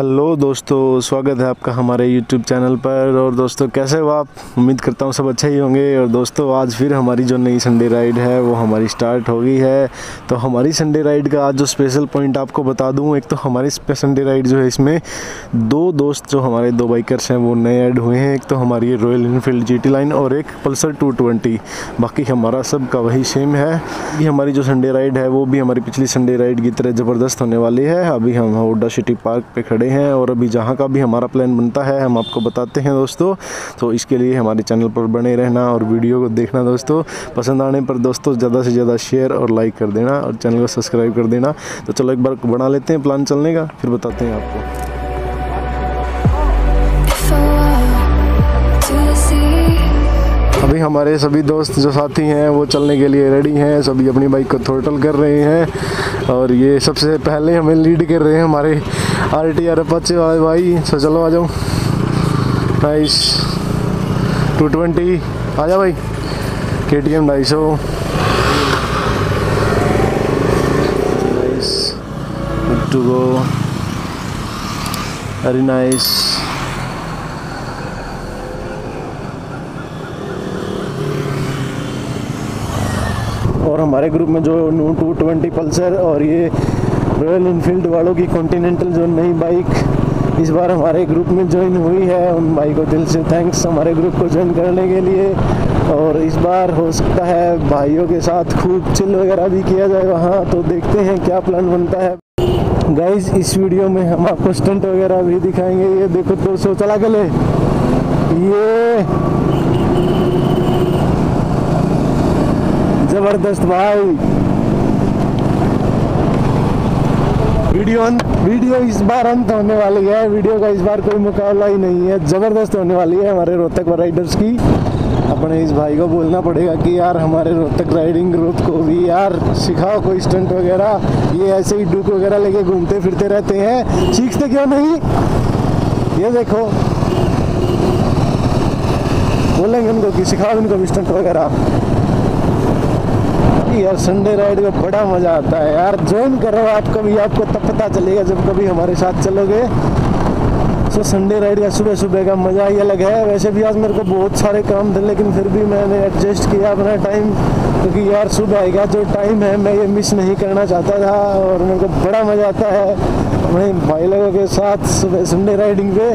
Hello दोस्तों, स्वागत है आपका हमारे यूट्यूब चैनल पर। और दोस्तों, कैसे हो आप? उम्मीद करता हूँ सब अच्छे ही होंगे। और दोस्तों, आज फिर हमारी जो नई संडे राइड है, वो हमारी स्टार्ट हो गई है। तो हमारी संडे राइड का आज जो स्पेशल पॉइंट आपको बता दूँ, एक तो हमारी संडे राइड जो है, इसमें दो दोस्त, जो हमारे दो बाइकर्स हैं, वो नए ऐड हुए हैं। एक तो हमारी रॉयल इनफील्ड जीटी लाइन और एक पल्सर टू बाकी हमारा सब का वही सेम है। ये हमारी जो संडे राइड है, वो भी हमारी पिछली संडे राइड की तरह ज़बरदस्त होने वाली है। अभी हम हुडा सिटी पार्क पर खड़े हैं और अभी जहाँ का भी हमारा प्लान बनता है, हम आपको बताते हैं दोस्तों। तो इसके लिए हमारे चैनल पर बने रहना और वीडियो को देखना दोस्तों। पसंद आने पर दोस्तों, ज़्यादा से ज़्यादा शेयर और लाइक कर देना और चैनल को सब्सक्राइब कर देना। तो चलो एक बार बना लेते हैं प्लान चलने का, फिर बताते हैं आपको। अभी हमारे सभी दोस्त जो साथी हैं, वो चलने के लिए रेडी हैं। सभी अपनी बाइक को थ्रोटल कर रहे हैं और ये सबसे पहले हमें लीड कर रहे हैं हमारे आर टी आर वाले भाई सो चलो, आ जाओ नाइस टू ट्वेंटी आ जाओ भाई। के टी एम ढाई सौ nice to go very nice और हमारे ग्रुप में जो न्यू टू ट्वेंटी पल्सर और ये रॉयल इनफील्ड वालों की कॉन्टीनेंटल जो नई बाइक इस बार हमारे ग्रुप में ज्वाइन हुई है। उन भाई को दिल से थैंक्स हमारे ग्रुप को ज्वाइन करने के लिए। और इस बार हो सकता है भाइयों के साथ खूब चिल वगैरह भी किया जाए वहाँ। तो देखते हैं क्या प्लान बनता है। गाइज़ इस वीडियो में हम आपको स्टंट वगैरह भी दिखाएँगे। ये देखो तो सो चला के ले। ये ज़बरदस्त भाई। वीडियो वीडियो इस बार अंत होने वाली है। वीडियो का इस बार कोई मुकाबला ही नहीं है। ज़बरदस्त होने वाली है हमारे रोहतक राइडर्स की। अपने इस भाई को बोलना पड़ेगा कि यार हमारे रोहतक राइडिंग ग्रुप को भी यार सिखाओ कोई स्टंट वगैरह। ये ऐसे ही डुक वगैरह लेके घूमते फिरते रहते हैं। सीखते क्यों नहीं? ये देखो। बोलेंगे उनको कि सिखाओ इनको स्टंट वगैरह। यार संडे राइड में बड़ा मज़ा आता है यार। ज्वाइन करो आप कभी, आपको तब पता चलेगा जब कभी हमारे साथ चलोगे। सो संडे राइड का सुबह सुबह का मज़ा ही अलग है। वैसे भी आज मेरे को बहुत सारे काम थे, लेकिन फिर भी मैंने एडजस्ट किया अपना टाइम क्योंकि यार सुबह का जो टाइम है मैं ये मिस नहीं करना चाहता था, और मेरे को बड़ा मज़ा आता है अपने भाई लोगों के साथ सुबह संडे राइडिंग पे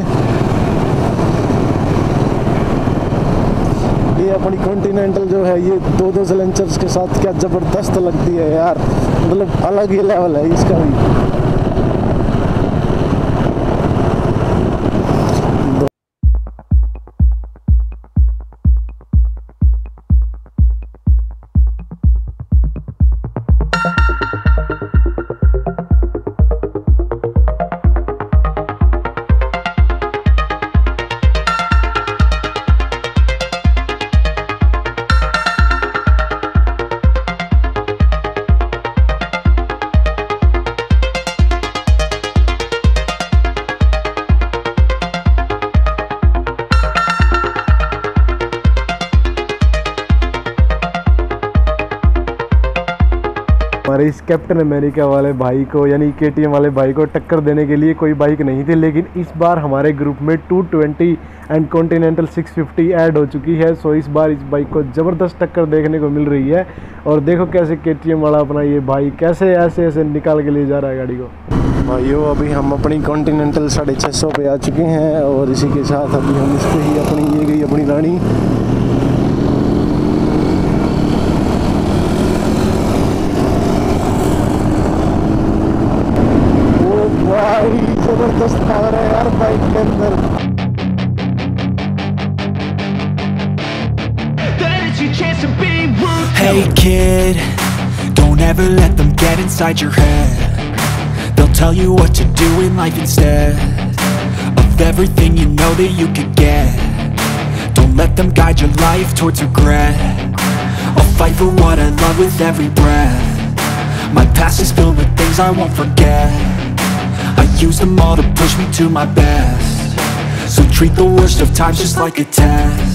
ये अपनी कॉन्टिनेंटल जो है, ये दो दो सिलेंचर्स के साथ क्या ज़बरदस्त लगती है यार। मतलब अलग ही लेवल है इसका भी। हमारे इस कैप्टन अमेरिका वाले भाई को, यानी के वाले भाई को टक्कर देने के लिए कोई बाइक नहीं थी, लेकिन इस बार हमारे ग्रुप में 220 एंड कॉन्टीनेंटल 650 ऐड हो चुकी है। सो इस बार इस बाइक को ज़बरदस्त टक्कर देखने को मिल रही है। और देखो कैसे के वाला अपना ये भाई कैसे ऐसे ऐसे निकाल के लिए जा रहा है गाड़ी को। भाइयों, अभी हम अपनी कॉन्टीनेंटल साढ़े छः सौ पे आ चुके हैं और इसी के साथ अभी हम इस पर ही अपनी, ये गई अपनी रानी। ज़बरदस्त पावर है यार बाइक के अंदर Hey kid, don't ever let them get inside your head They'll tell you what to do in life instead Of everything you know that you could get Don't let them guide your life towards regret I'll fight for what I love with every breath My past is filled with things I won't forget use them all to push me to my best. So treat the worst of times just like a test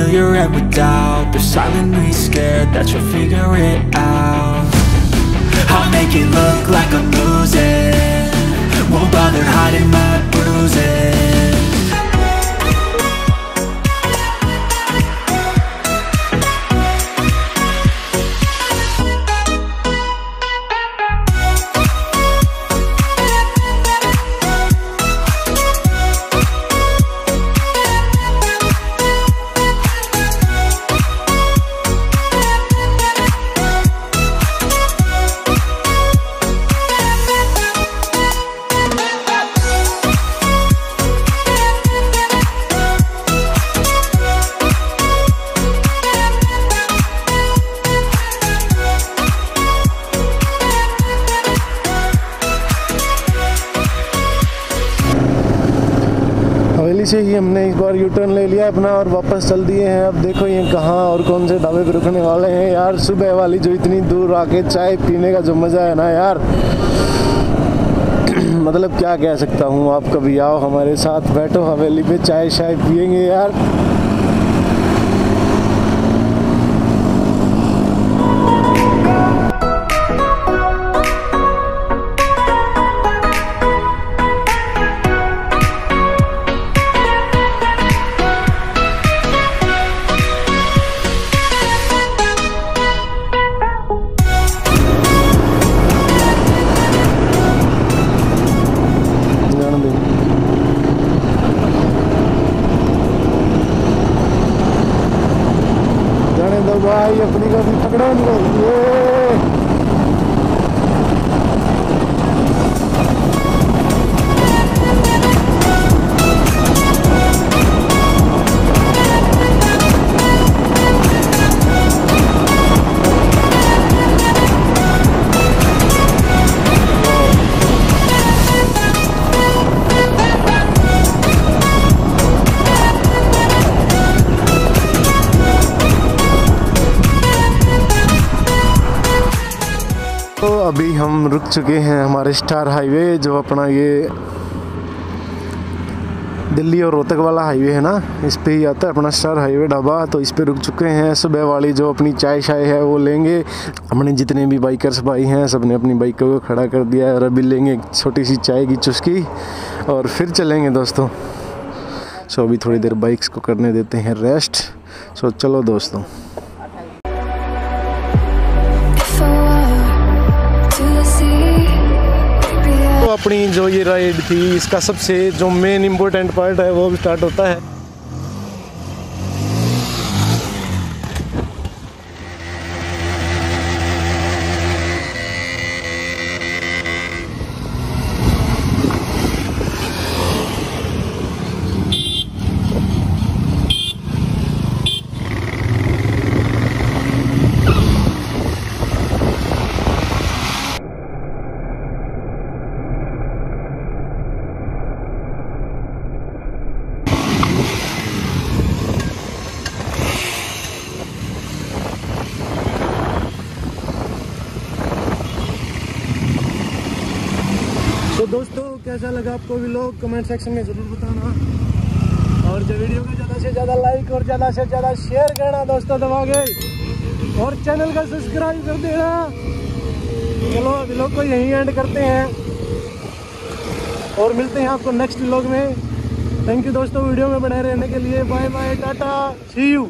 fill your head with doubt. They're silently scared that you'll figure it out. I'll make it look like I'm losing हवेली से ही हमने इस बार U turn ले लिया अपना और वापस चल दिए हैं। अब देखो ये कहाँ और कौन से ढाबे पर रुकने वाले हैं यार। सुबह वाली जो इतनी दूर आके चाय पीने का जो मज़ा है ना यार। मतलब क्या कह सकता हूँ, आप कभी आओ हमारे साथ, बैठो हवेली पे चाय शाय पियेंगे यार। को भी तो अभी हम रुक चुके हैं हमारे स्टार हाईवे जो अपना ये दिल्ली और रोहतक वाला हाईवे है ना? इस पर ही आता है अपना स्टार हाईवे ढाबा तो इस पर रुक चुके हैं। सुबह वाली जो अपनी चाय शाय है, वो लेंगे। हमने जितने भी बाइकर्स भाई हैं सबने अपनी बाइक को खड़ा कर दिया है और अभी लेंगे एक छोटी सी चाय की चुस्की और फिर चलेंगे दोस्तों। सो अभी थोड़ी देर बाइक्स को करने देते हैं रेस्ट सो चलो दोस्तों। अपनी जो ये राइड थी, इसका सबसे जो मेन इम्पोर्टेंट पार्ट है, वो भी स्टार्ट होता है तो दोस्तों कैसा लगा आपको भी लोग? कमेंट सेक्शन में ज़रूर बताना। और जो वीडियो को ज़्यादा से ज़्यादा लाइक और ज़्यादा से ज़्यादा शेयर करना दोस्तों दबा के और चैनल का सब्सक्राइब कर देना। चलो व्लॉग को यहीं एंड करते हैं। और मिलते हैं आपको नेक्स्ट व्लॉग में। थैंक यू दोस्तों वीडियो में बने रहने के लिए। Bye bye tata see you